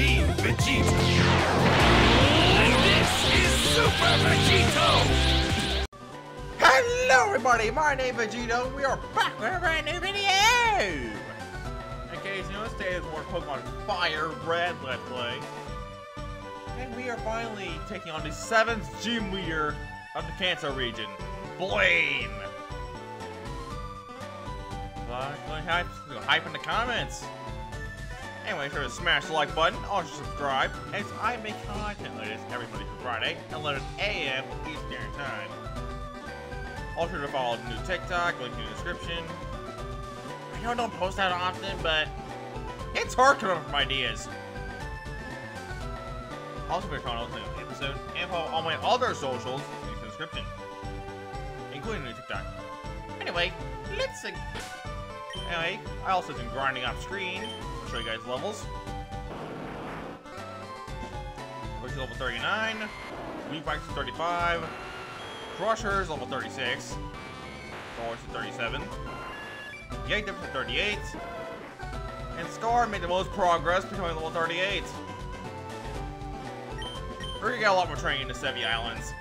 me, Vegeta. And this is Super Vegito! Hello everybody, my name is Vegito. We are back with a brand new video! Okay, so today is more Pokemon Fire Red Let's Play. And we are finally taking on the seventh gym leader of the Kanto region, Blaine. Uh, hype, hype in the comments. Anyway, sure to smash the like button, also subscribe, as I make content like this every Monday through Friday, 11 a.m. Eastern Time. Also to follow the new TikTok, link in the description. I know I don't post that often, but it's hard coming up with ideas. Also, for channel new episode, and follow all my other socials in the description, including the TikTok. Anyway, let's. Anyway, I also been grinding off screen. Show you guys levels. Is level 39. Weak Bikes is 35. Crusher's level 36. Thor's 37. Yank is 38. And Scar made the most progress, becoming level 38. We're gonna get a lot more training in the Sevii Islands.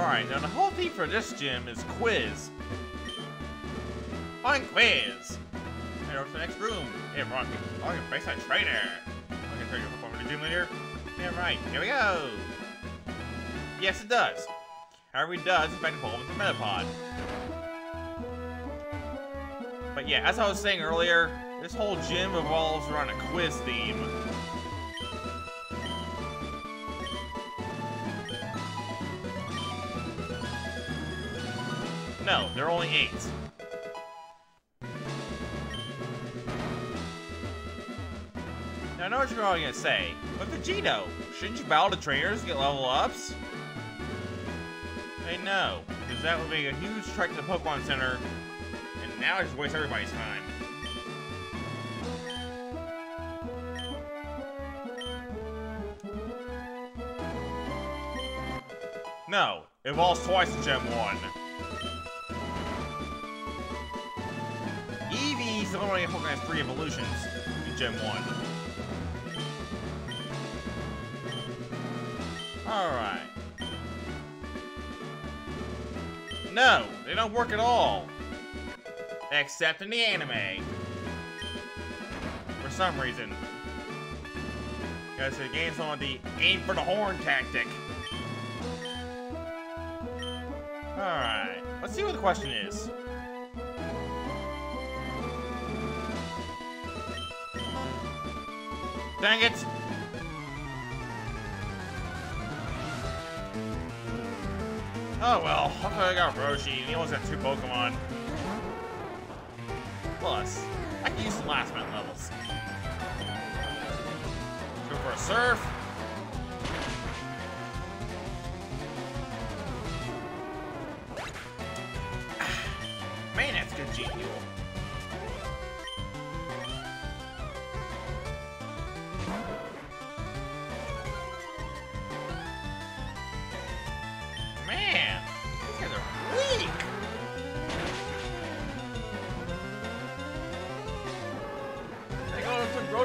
Alright, now the whole theme for this gym is quiz. On quiz! Head over to the next room. Hey, Rocky. Oh, your face on trainer. Can turn your performer to gym leader. Yeah, right. Here we go. Yes, it does. However, it does affect the with the Metapod. But yeah, as I was saying earlier, this whole gym revolves around a quiz theme. No, there are only eight. Now, I know what you're probably gonna say, but Vegito, shouldn't you bow to trainers to get level ups? Hey, know, because that would be a huge trek to the Pokemon Center, and now I just waste everybody's time. No, it evolves twice in Gen 1. Only Pokemon has three evolutions in Gen 1. Alright. No, they don't work at all. Except in the anime. For some reason. Because the game's on the aim for the horn tactic. Alright, let's see what the question is. Dang it! Oh well, I got Roshi, and he only got two Pokemon. Plus, I can use some last minute levels. Go for a surf.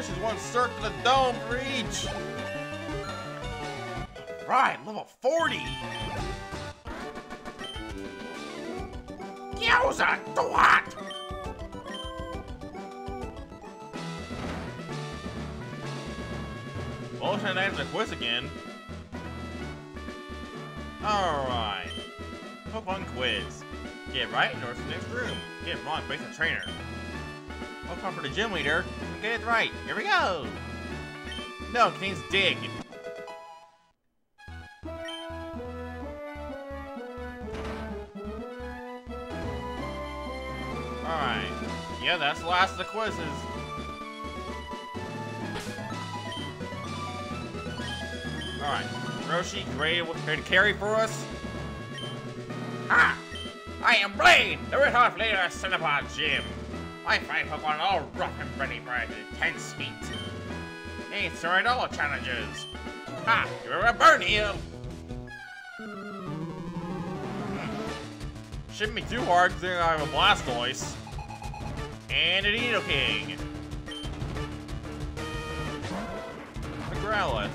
Roshi's one circle the dome for each. Right, level 40. Yowza, twat! Well, should I answer the quiz again? Alright. Pokemon quiz. Get right to the next room. Get wrong, face the trainer. Pokemon for the gym leader. Get it right. Here we go! No, it contains dig. Alright. Yeah, that's the last of the quizzes. Alright. Roshi, ready, ready to carry for us? Ha! I am Blaine, the Red Hot leader of Cinnabar Gym. I fight Pokemon all rough and ready for intense heat. Hey, sorry all challenges. Ha! You're a burn you! Hmm. Shouldn't be too hard considering I have a Blastoise. And an Nidoking. The Growlithe.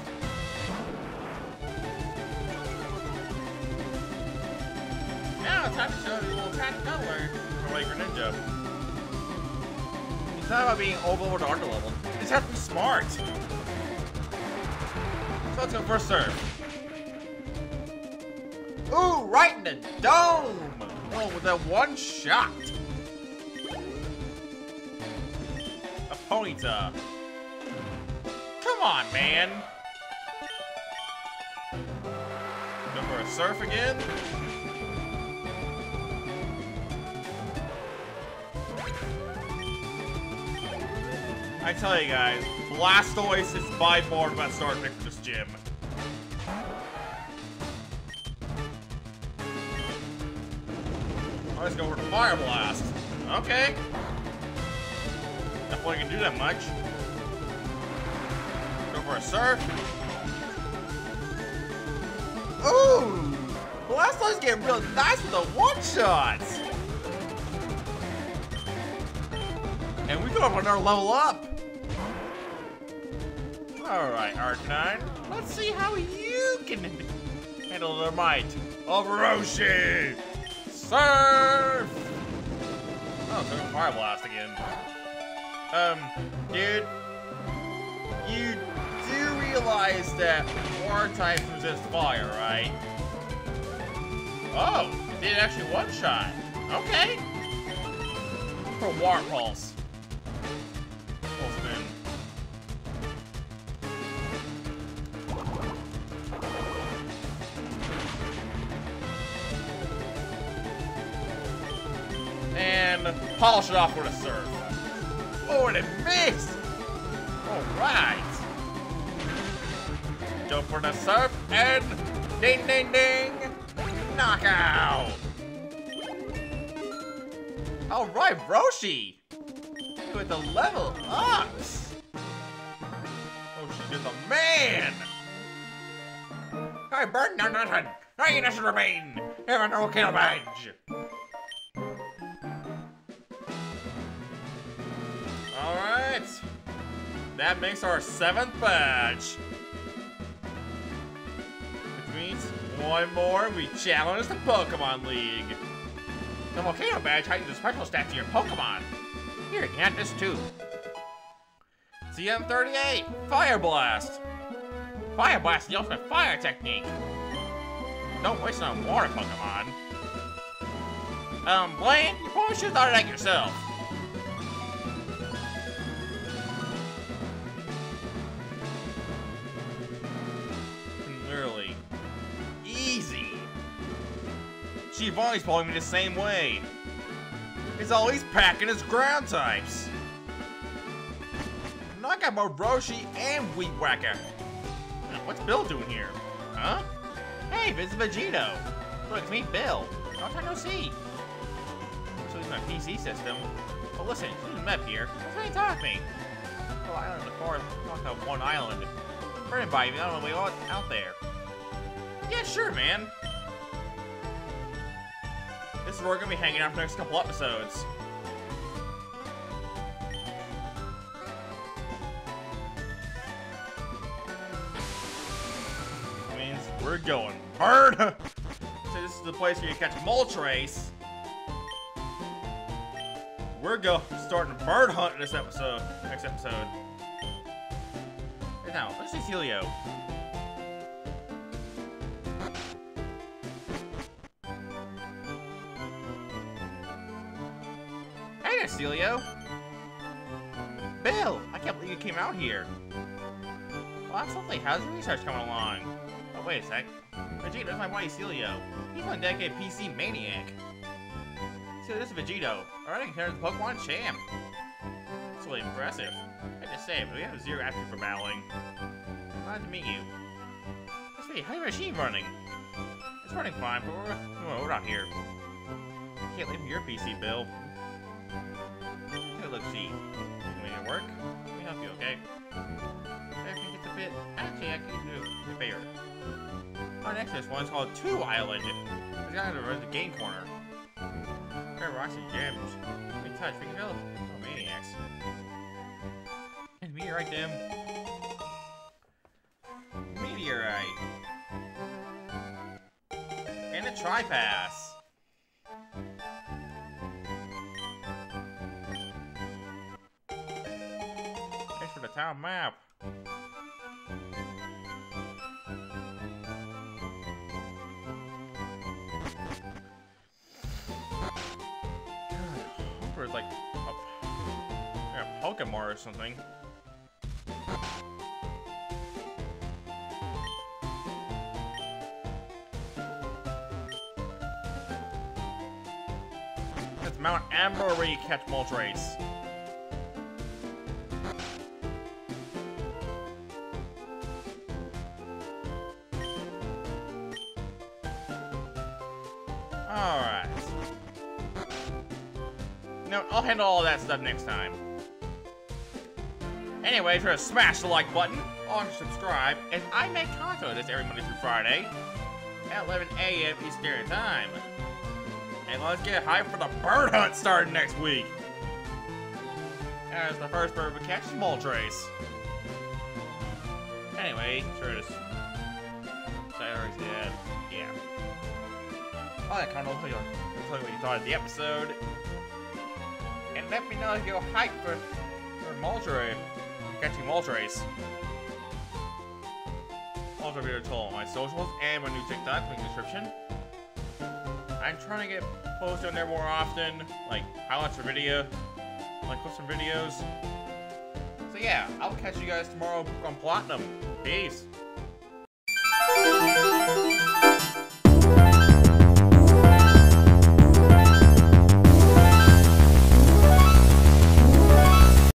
Now it's time to show you a little tactical alert for Wake Ninja. It's not about being overloaded or underleveled. You just have to be smart. So let's go first Surf. Ooh, right in the dome! Oh, with that one shot. A Ponyta. Come on, man. Go for a surf again. I tell you guys, Blastoise is by far the best for this gym. Let's go for Fire Blast. Okay. Definitely can do that much. Go for a Surf. Ooh! Blastoise getting real nice with the one-shots! And we go up another level up! Alright, Arcanine. Let's see how you can handle the might of Roshi! Surf! Oh, so Fire Blast again. Um, dude, you do realize that water types resist fire, right? Oh, it did actually one shot. Okay. For Water Pulse. Polish it off with a surf. Oh, and it missed! Alright. Go for the Surf and ding ding ding! Knockout! Alright, Roshi! With the level ups! Roshi is a man! I burn none nothing! I innocent remain! Have a no kill badge! That makes our seventh badge. Which means one more, we challenge the Pokemon League. The Volcano Badge heightens the special stats to your Pokemon. Here, you can this too. TM38, Fire Blast. Fire Blast the ultimate fire technique. Don't waste on water Pokemon. Um, Blaine, you probably should have thought of that yourself. Giovanni's following me the same way. He's always packing his ground types. Knock out both Roshi and Weed Whacker. Now, What's Bill doing here? Huh? Hey, this is Vegito. Look, it's me, Bill. Long time no see. So he's my PC system. Well, listen, she's met here. What's really talk to me? Oh, island of the forest. Talk about one island. Friend invite me. I don't know we all out there. Yeah, sure, man. This is where we're gonna be hanging out for the next couple episodes. Means we're going bird. so this is the place where you catch Moltres. We're go starting bird hunt in this episode. Next episode. Hey, now, let's see Celio. Celio. Bill, I can't believe you came out here. Well, that's. How's your research coming along? Oh, wait a sec. Vegeta, that's my buddy Celio. He's one dedicated PC maniac. So this is Vegito. Already considered the Pokemon champ. That's really impressive. I just say, but we have zero aptitude for battling. Glad to meet you. Let's see, how's your machine running? It's running fine, but we're, we're not here. Can't leave your PC, Bill. A look, see. Can we it work? Let me help you, okay? Everything gets a bit... Actually, I can do a favor. Our next this one's called Two Island. It's got to run the game corner. Rare rocks and gems. Big touch, big develop. Oh, maniacs. And meteorite them. Meteorite. And a tri-pass. Thanks for the town map. For like a, a Pokemon or something. It's Mount Ember where you catch Moltres. Alright. No, I'll handle all that stuff next time. Anyway, try to smash the like button, also subscribe, as I make content this every Monday through Friday at 11 a.m. Eastern Time. And let's get hyped for the bird hunt starting next week. As the first bird we catch is Moltres. Anyway, sure to... Sorry, yeah. Yeah. That kind of tell you, what you thought of the episode. And let me know if you're hyped for, for Moltres. Catching Moltres. Also, be told on my socials and my new TikTok link in the description. I'm trying to get posted on there more often, like highlights for video, like clips from videos. So yeah, I'll catch you guys tomorrow on Platinum. Peace.